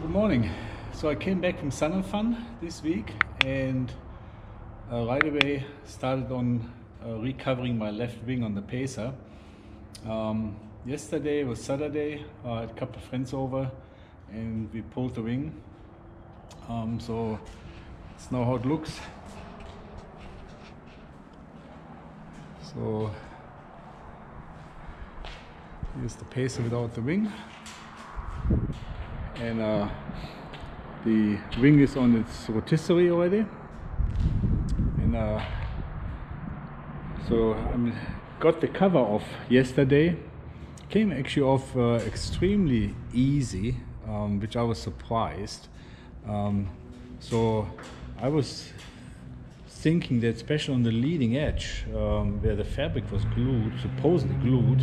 Good morning. So I came back from Sun and Fun this week and uh, right away started on uh, recovering my left wing on the pacer. Um, yesterday was Saturday. I had a couple of friends over and we pulled the wing. Um, so it's now how it looks. So here's the pacer without the wing and uh, the wing is on its rotisserie already and uh, so I got the cover off yesterday. Came actually off uh, extremely easy um, which I was surprised. Um, so I was thinking that especially on the leading edge um, where the fabric was glued supposedly glued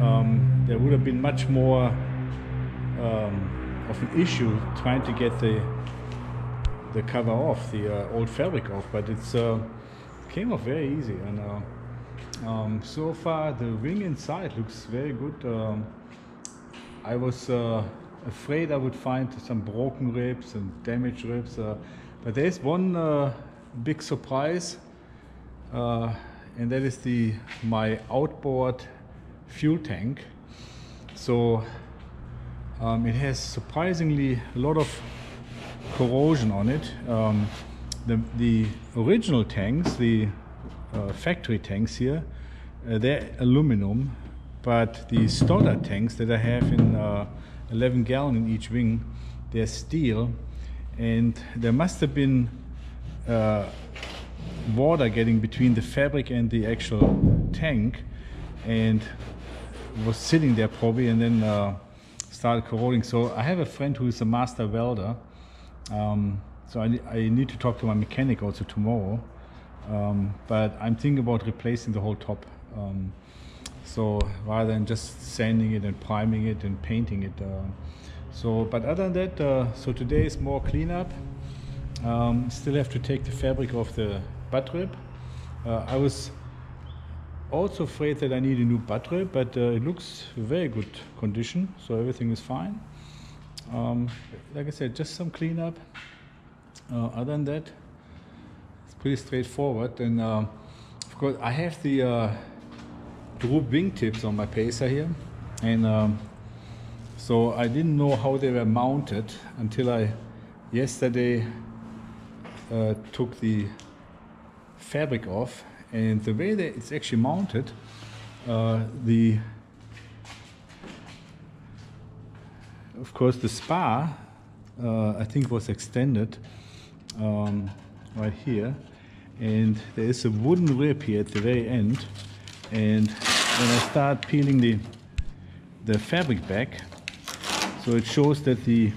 um, there would have been much more um, of an issue trying to get the the cover off, the uh, old fabric off, but it's uh, came off very easy. And uh, um, so far, the wing inside looks very good. Um, I was uh, afraid I would find some broken ribs and damaged ribs, uh, but there's one uh, big surprise, and that is the my outboard fuel tank. So um, it has surprisingly a lot of corrosion on it. Um, the, the original tanks, the uh, factory tanks here, uh, they're aluminum, but the Stoddard tanks that I have in uh, 11 gallon in each wing, they're steel, and there must have been uh, water getting between the fabric and the actual tank, and was sitting there probably, and then uh, started corroding. So I have a friend who is a master welder. Um, so I, I, need to talk to my mechanic also tomorrow. Um, but I'm thinking about replacing the whole top. Um, so rather than just sanding it and priming it and painting it. Uh, so, but other than that, uh, so today is more cleanup. Um, still have to take the fabric off the butt rib. Uh, I was also afraid that I need a new battery, but uh, it looks very good condition, so everything is fine. Um, like I said, just some cleanup. Uh, other than that, it's pretty straightforward. And uh, of course, I have the uh, droop wingtips on my Pacer here, and um, so I didn't know how they were mounted until I yesterday uh, took the fabric off and the way that it's actually mounted, uh, the of course the spar uh, I think was extended um, right here. And there is a wooden rib here at the very end. And when I start peeling the the fabric back so it shows that the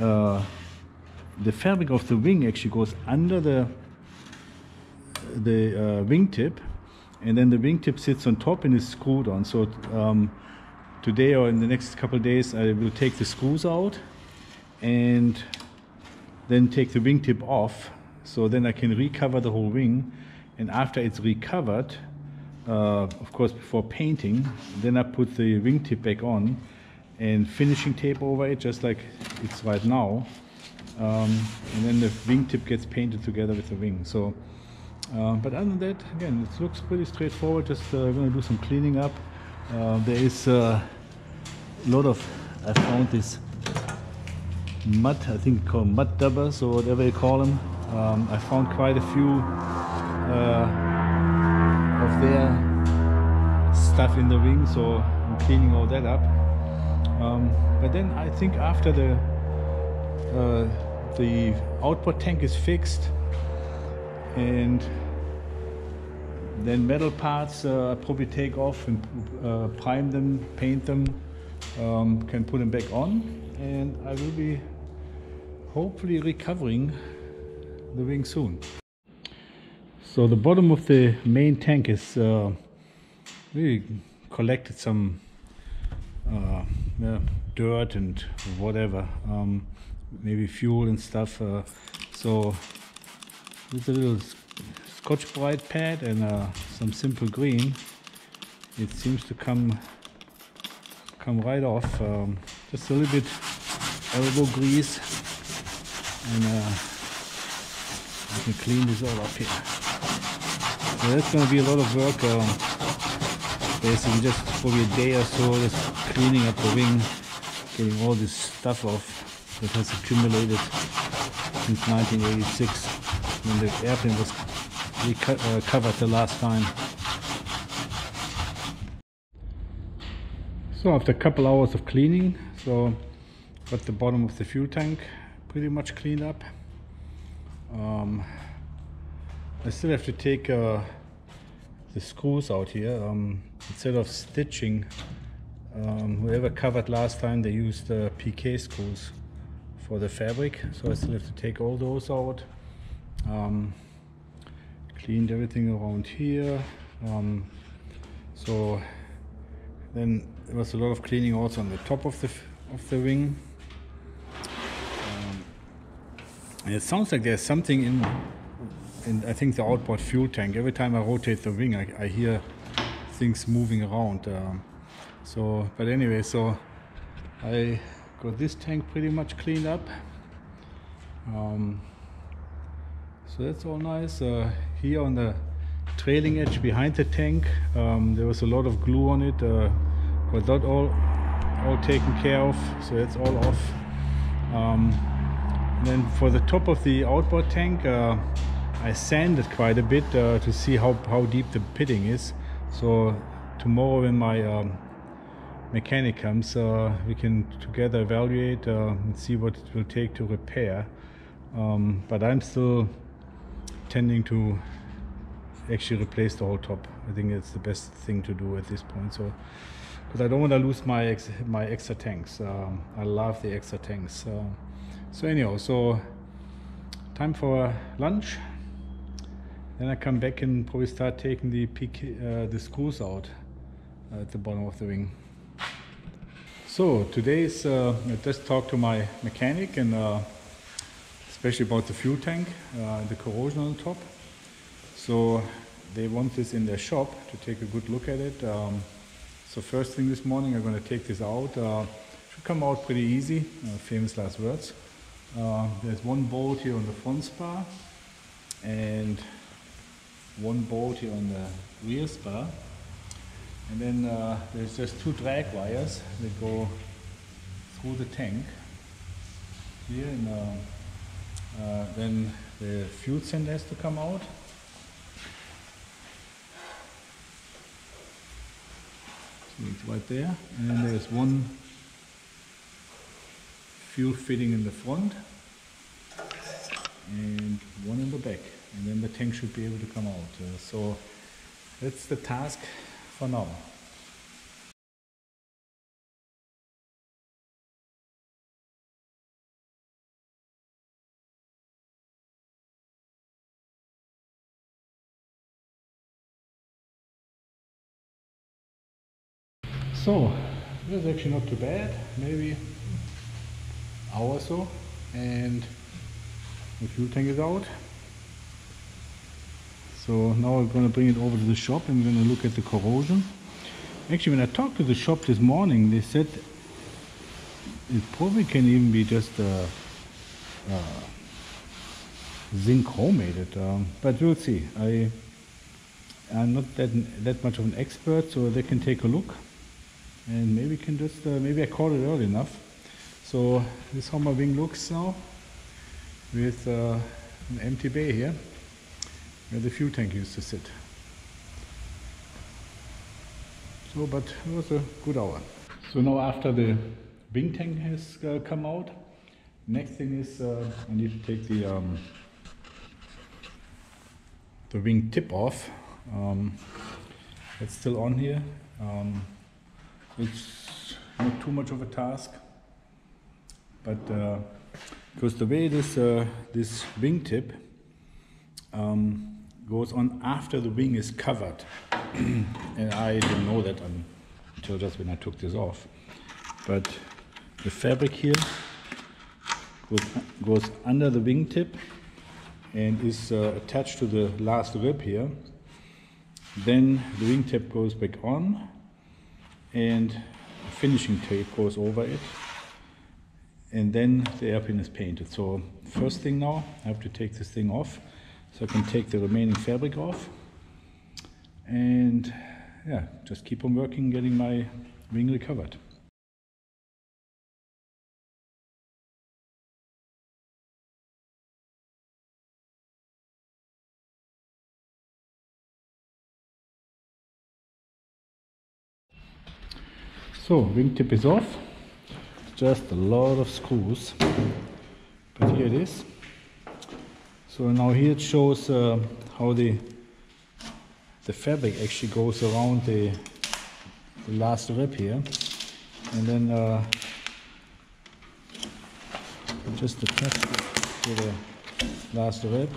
uh, the fabric of the wing actually goes under the the uh, wingtip and then the wingtip sits on top and is screwed on. So um, today or in the next couple days I will take the screws out and then take the wingtip off. So then I can recover the whole wing. And after it's recovered uh, of course before painting then I put the wingtip back on and finishing tape over it just like it's right now. Um, and then the wingtip gets painted together with the wing. So uh, but other than that, again, it looks pretty straightforward. Just uh, going to do some cleaning up. Uh, there is uh, a lot of, I found this mud, I think called mud dubbers or whatever you call them. Um, I found quite a few uh, of their stuff in the wing, so I'm cleaning all that up. Um, but then I think after the uh, the outboard tank is fixed, and then metal parts uh, probably take off and uh, prime them, paint them, um, can put them back on and I will be hopefully recovering the wing soon. So the bottom of the main tank is uh, really collected some uh, yeah, dirt and whatever, um, maybe fuel and stuff. Uh, so with a little Scotch-Brite pad and uh, some simple green, it seems to come come right off. Um, just a little bit elbow grease and uh, I can clean this all up here. So that's going to be a lot of work. Um, basically just probably a day or so just cleaning up the wing, getting all this stuff off that has accumulated since 1986 when the airplane was uh, covered the last time. So after a couple hours of cleaning, so got the bottom of the fuel tank pretty much cleaned up. Um, I still have to take uh, the screws out here. Um, instead of stitching, um, whoever covered last time, they used uh, PK screws for the fabric. So I still have to take all those out. Um, cleaned everything around here. Um, so then there was a lot of cleaning also on the top of the of the wing. Um, it sounds like there's something in, in I think the outboard fuel tank. Every time I rotate the wing, I, I hear things moving around. Um, so, but anyway, so I got this tank pretty much cleaned up. Um, so that's all nice. Uh, here on the trailing edge behind the tank, um, there was a lot of glue on it, uh, but that all all taken care of. So that's all off. Um, then for the top of the outboard tank, uh, I sanded quite a bit uh, to see how, how deep the pitting is. So tomorrow when my um, mechanic comes, uh, we can together evaluate uh, and see what it will take to repair. Um, but I'm still tending to actually replace the whole top. I think it's the best thing to do at this point. So, because I don't want to lose my ex my extra tanks. Um, I love the extra tanks. Uh, so anyhow, so time for lunch. Then I come back and probably start taking the PK, uh, the screws out at the bottom of the wing. So today's uh, I just talked to my mechanic and uh, especially about the fuel tank, uh, the corrosion on the top. So they want this in their shop to take a good look at it. Um, so first thing this morning, I'm going to take this out. Uh, should come out pretty easy. Uh, famous last words. Uh, there's one bolt here on the front spar, and one bolt here on the rear spar. And then uh, there's just two drag wires that go through the tank here. And, uh, then the fuel sender has to come out. So it's right there. And then there's one fuel fitting in the front and one in the back and then the tank should be able to come out. Uh, so that's the task for now. So, that's actually not too bad, maybe hour or so, and the fuel tank is out. So now going to bring it over to the shop and we're going to look at the corrosion. Actually, when I talked to the shop this morning, they said it probably can even be just uh, uh, zinc chromated, um, but we'll see. I, I'm not that, that much of an expert, so they can take a look and maybe can just, uh, maybe I caught it early enough. So this is how my wing looks now with uh, an empty bay here where the fuel tank used to sit. So, but it was a good hour. So now after the wing tank has uh, come out, next thing is uh, I need to take the um, the wing tip off. Um, it's still on here. Um, it's not too much of a task, but uh, because the way this uh, this wing tip um, goes on after the wing is covered. and I didn't know that until just when I took this off. But the fabric here goes, goes under the wingtip and is uh, attached to the last rib here. Then the wingtip goes back on and finishing tape goes over it. and then the airplane is painted. So first thing now, I have to take this thing off so I can take the remaining fabric off and yeah, just keep on working getting my wing recovered. So wingtip is off, just a lot of screws, but here it is. So now here it shows uh, how the the fabric actually goes around the, the last rib here, and then uh, just attach to the last rib.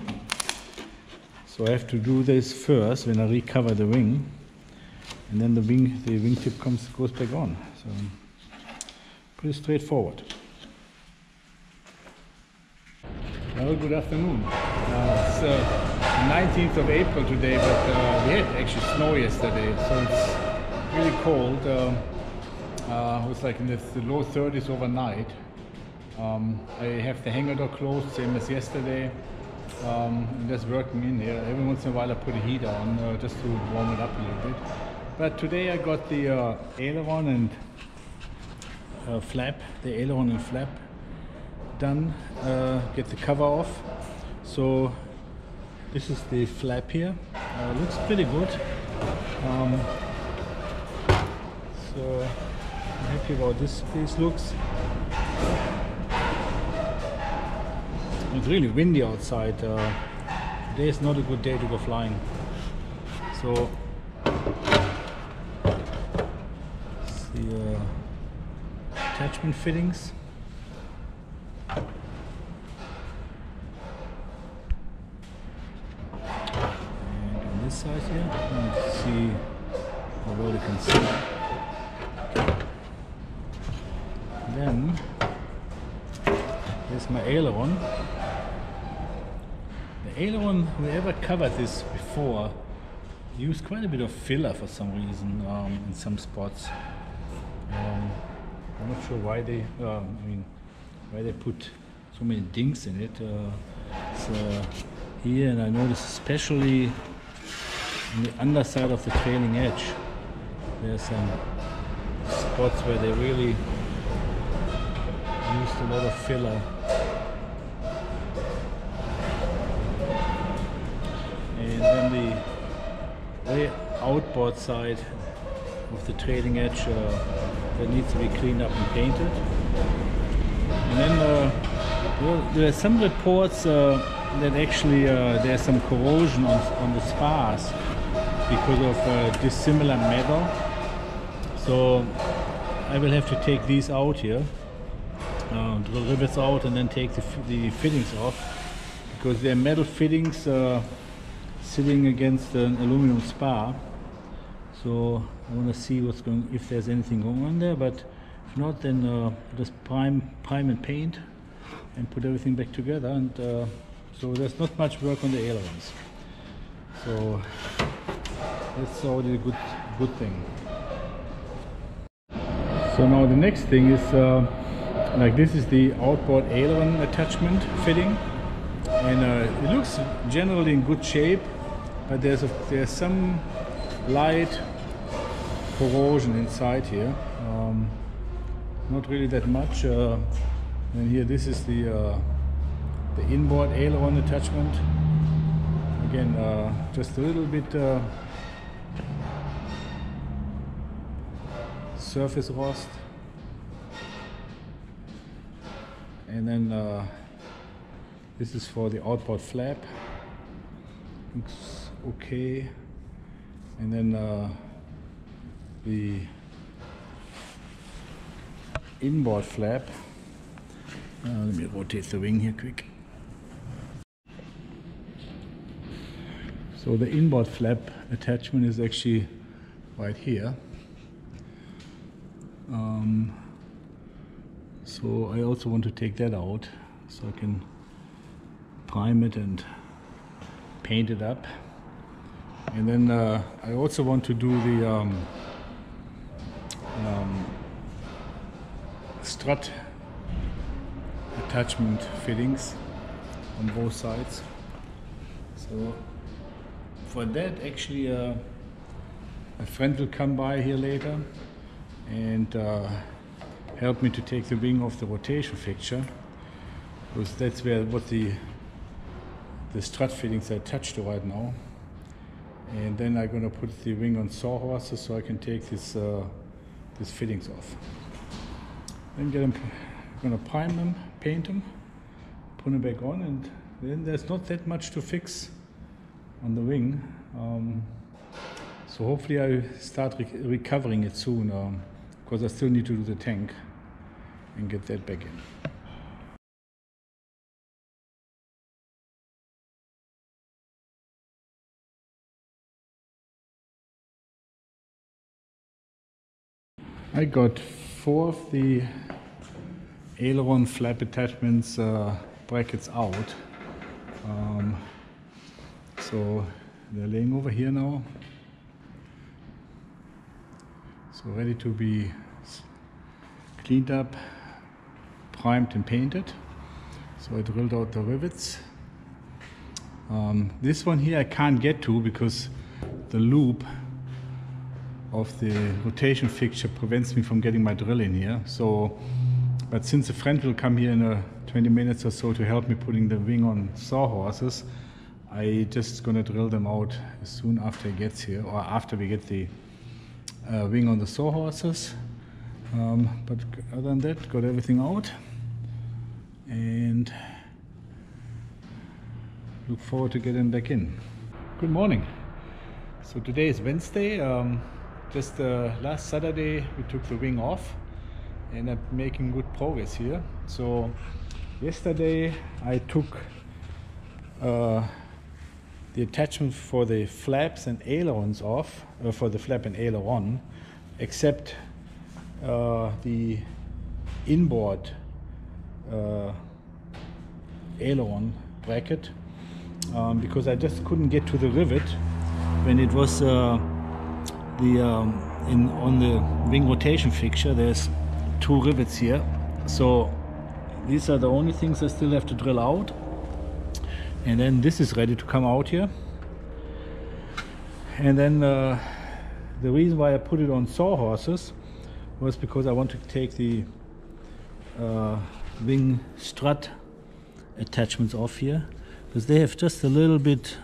So I have to do this first when I recover the wing and then the wing the wingtip comes goes back on. So pretty straightforward. Well, good afternoon. Uh, it's uh, 19th of April today, but uh, we had actually snow yesterday, so it's really cold. Um, uh, it was like in the, low 30s overnight. Um, I have the hangar door closed, same as yesterday. Um, just working in here. Every once in a while I put a heater on uh, just to warm it up a little bit. But today I got the uh, aileron and uh, flap, the aileron and flap done. Uh, get the cover off. So this is the flap here. Uh, looks pretty good. Um, so I'm happy about this this looks. It's really windy outside. Uh, today is not a good day to go flying. So the uh, attachment fittings. And on this side here, you see how well you can see. Then there's my aileron. The aileron, we ever covered this before, used quite a bit of filler for some reason um, in some spots. I'm not sure why they, uh, I mean, why they put so many dings in it. Uh, here, and I notice especially on the underside of the trailing edge, there's some spots where they really used a lot of filler. And then the very outboard side of the trailing edge uh, that needs to be cleaned up and painted. And then uh, there are some reports uh, that actually uh, there's some corrosion on, on the spars because of uh, dissimilar metal. So I will have to take these out here, uh, drill rivets out and then take the, the fittings off because they're metal fittings sitting against an aluminum spar. So I want to see what's going, if there's anything going on there, but if not, then uh, just prime, prime and paint and put everything back together. And uh, so there's not much work on the ailerons. So that's already a good, good thing. So now the next thing is, uh, like this is the outboard aileron attachment fitting. And uh, it looks generally in good shape, but there's, a, there's some light corrosion inside here. Um, not really that much. Uh, and here, this is the uh, the inboard aileron attachment. Again, uh, just a little bit uh, surface rust, and then uh, this is for the outboard flap. Looks okay, and then uh, the inboard flap. Uh, let me rotate the wing here quick. So the inboard flap attachment is actually right here. Um, so I also want to take that out so I can prime it and paint it up. And then uh, I also want to do the um, um, strut attachment fittings on both sides. So for that actually uh, a friend will come by here later and uh, help me to take the wing off the rotation fixture because that's where what the the strut fittings are attached to right now and then I'm gonna put the wing on sawhorses so I can take this uh, these fittings off then get them I'm gonna prime them paint them put them back on and then there's not that much to fix on the wing um, so hopefully I start rec recovering it soon because um, I still need to do the tank and get that back in. I got four of the aileron flap attachments uh, brackets out. Um, so they're laying over here now. So ready to be cleaned up, primed and painted. So I drilled out the rivets. Um, this one here I can't get to because the loop of the rotation fixture prevents me from getting my drill in here. So, but since a friend will come here in a 20 minutes or so to help me putting the wing on sawhorses, I just gonna drill them out as soon after he gets here or after we get the uh, wing on the sawhorses. Um, but other than that, got everything out and look forward to getting back in. Good morning. So today is Wednesday. Um, just uh, last Saturday we took the wing off and I'm making good progress here. So yesterday I took uh, the attachment for the flaps and ailerons off, uh, for the flap and aileron, except uh, the inboard uh, aileron bracket um, because I just couldn't get to the rivet when it was uh, the um, in on the wing rotation fixture there's two rivets here. So these are the only things I still have to drill out. And then this is ready to come out here. And then uh, the reason why I put it on sawhorses was because I want to take the uh, wing strut attachments off here because they have just a little bit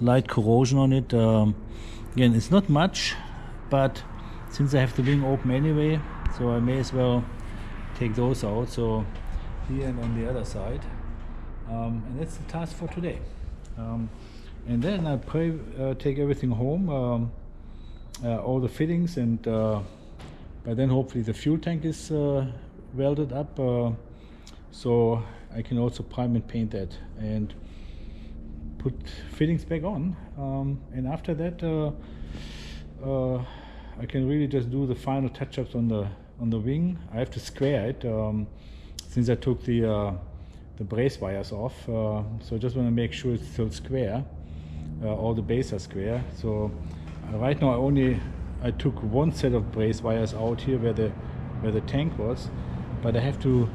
light corrosion on it. Um, again it's not much but since I have the wing open anyway so I may as well take those out. So here and on the other side. Um, and that's the task for today. Um, and then I pray, uh, take everything home um, uh, all the fittings and uh, by then hopefully the fuel tank is uh, welded up uh, so I can also prime and paint that. And put fittings back on. Um, and after that uh, uh, I can really just do the final touch-ups on the on the wing. I have to square it um, since I took the uh, the brace wires off. So I just want to make sure it's still square all the bases are square. So right now I only I took one set of brace wires out here where the where the tank was but I have to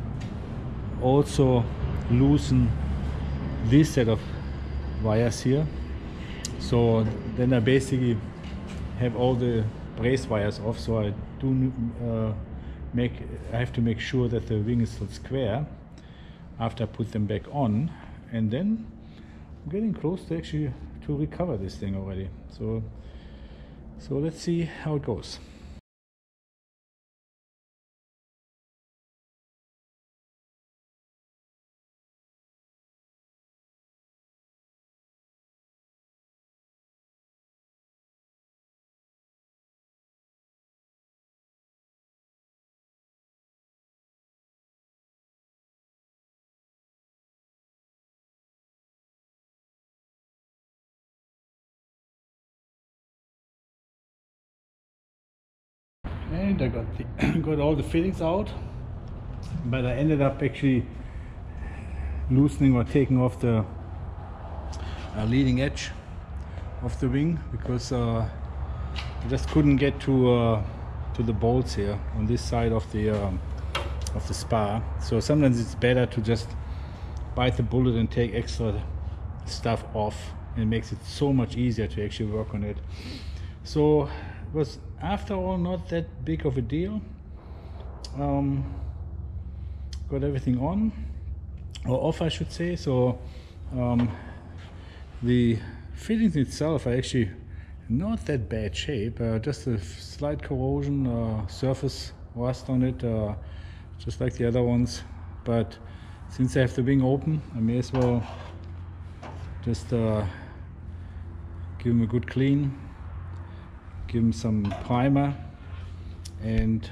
also loosen this set of wires here. So then I basically have all the brace wires off so I do uh, make I have to make sure that the wing is still square after I put them back on. And then I'm getting close to actually to recover this thing already. So so let's see how it goes. I got the, got all the fittings out but I ended up actually loosening or taking off the uh, leading edge of the wing because uh, I just couldn't get to uh, to the bolts here on this side of the um, of the spar. So sometimes it's better to just bite the bullet and take extra stuff off. It makes it so much easier to actually work on it. So was after all not that big of a deal. Um, got everything on or off I should say. So um, the fittings itself are actually not that bad shape. Uh, just a slight corrosion uh, surface rust on it uh, just like the other ones. But since I have the wing open I may as well just uh, give them a good clean give them some primer and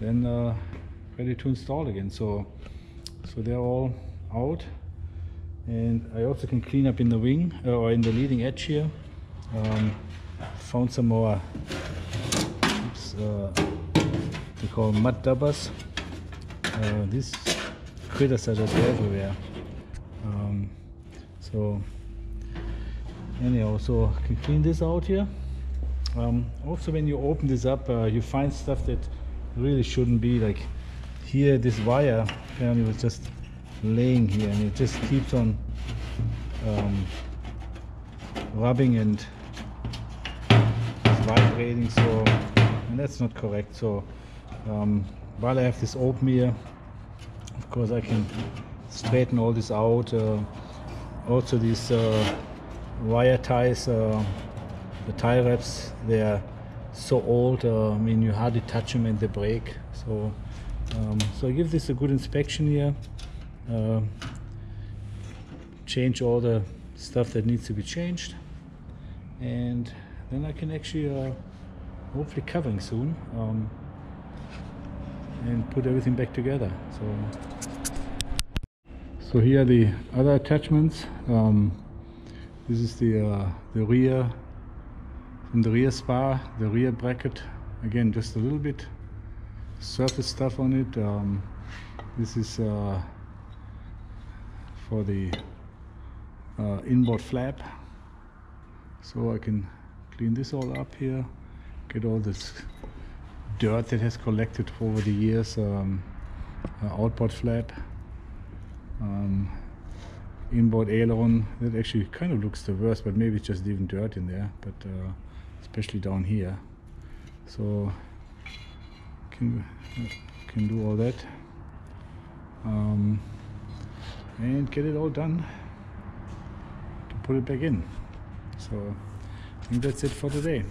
then uh, ready to install again. So so they're all out. And I also can clean up in the wing uh, or in the leading edge here. Um, found some more oops, uh, they call mud dabbers uh, these critters are just everywhere. Um, so anyhow so I can clean this out here um, also when you open this up uh, you find stuff that really shouldn't be like here this wire apparently was just laying here and it just keeps on um, rubbing and vibrating so and that's not correct so um, while I have this open here of course I can straighten all this out uh, also these uh, wire ties uh, the tie wraps they are so old uh, I mean you hardly touch them and they break so um, so I give this a good inspection here. Uh, change all the stuff that needs to be changed. And then I can actually uh, hopefully covering soon um, and put everything back together. So so here are the other attachments. Um, this is the uh, the rear the rear spar the rear bracket again just a little bit surface stuff on it. Um, this is uh, for the uh, inboard flap. So I can clean this all up here get all this dirt that has collected over the years um, uh, outboard flap um, inboard aileron. That actually kind of looks the worst but maybe it's just even dirt in there. But uh, especially down here. So can can do all that. Um, and get it all done to put it back in. So I think that's it for today